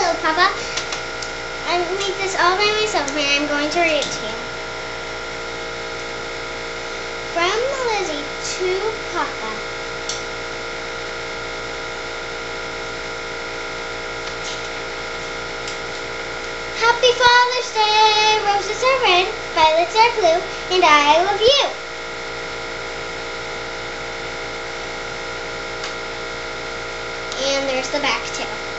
Hello, Papa. I made this all by myself and I'm going to read it to you. From Lizzie to Papa. Happy Father's Day! Roses are red, violets are blue, and I love you. And there's the back too.